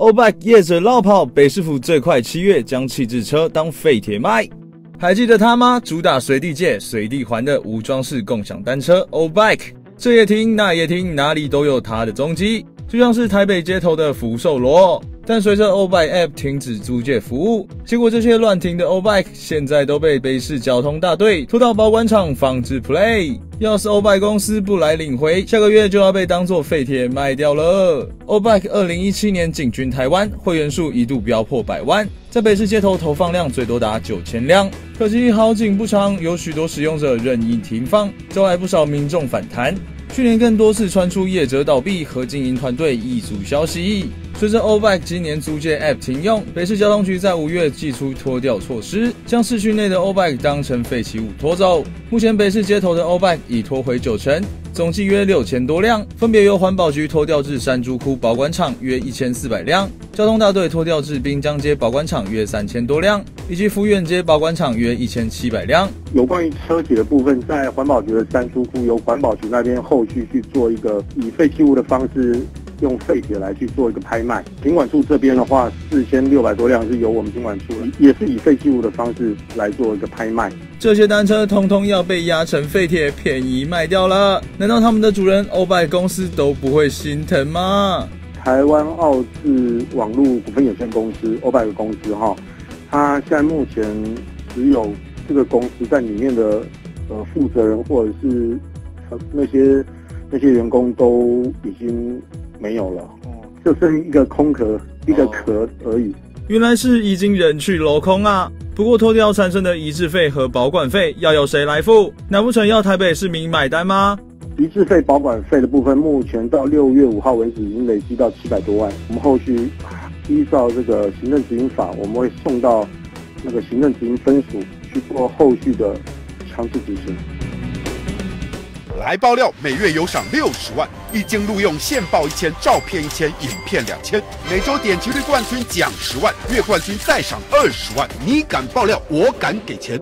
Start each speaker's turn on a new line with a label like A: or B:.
A: 欧 bike 业者绕跑，北师傅最快七月将气质车当废铁卖。还记得他吗？主打随地借、随地还的无装饰共享单车 O Bike，这也听那也听，哪里都有它的踪迹，就像是台北街头的福寿螺。但随着 OBI app 停止租借服务，结果这些乱停的 OBI 现在都被北市交通大队拖到保管厂放置 play。要是 OBI 公司不来领回，下个月就要被当作废铁卖掉了。欧 bike 二零一七年进军台湾，会员数一度飙破百万，在北市街头投放量最多达九千辆。可惜好景不长，有许多使用者任意停放，招来不少民众反弹。去年更多次传出业者倒闭和经营团队易主消息。随着欧 bike 今年租借 app 停用，北市交通局在五月寄出拖吊措施，将市区内的欧 bike 当成废弃物拖走。目前北市街头的欧 bike 已拖回九成，总计约六千多辆，分别由环保局拖吊至山竹窟保管厂约一千四百辆，交通大队拖吊至滨江街保管厂约三千多辆，以及福苑街保管厂约一千七百辆。
B: 有关于车体的部分，在环保局的山竹窟由环保局那边后续去做一个以废弃物的方式。用废铁来去做一个拍卖，品管处这边的话，四千六百多辆是由我们品管处，也是以废弃物的方式来做一个拍卖。
A: 这些单车通通要被压成废铁，便宜卖掉了。难道他们的主人欧拜公司都不会心疼吗？
B: 台湾奥智网络股份有限公司欧拜的公司哈，它现在目前只有这个公司在里面的呃负责人或者是那些那些员工都已经。没有了，哦，就剩一个空壳，一个壳而已。
A: 原来是已经人去楼空啊！不过脱掉产生的移置费和保管费要由谁来付？难不成要台北市民买单吗？
B: 移置费、保管费的部分，目前到六月五号为止已经累积到七百多万。我们后续依照这个行政执行法，我们会送到那个行政执行分署去做后续的强制执行。
C: 来爆料，每月有赏六十万，一经录用现报一千，照片一千，影片两千，每周点击率冠军奖十万，月冠军再赏二十万。你敢爆料，我敢给钱。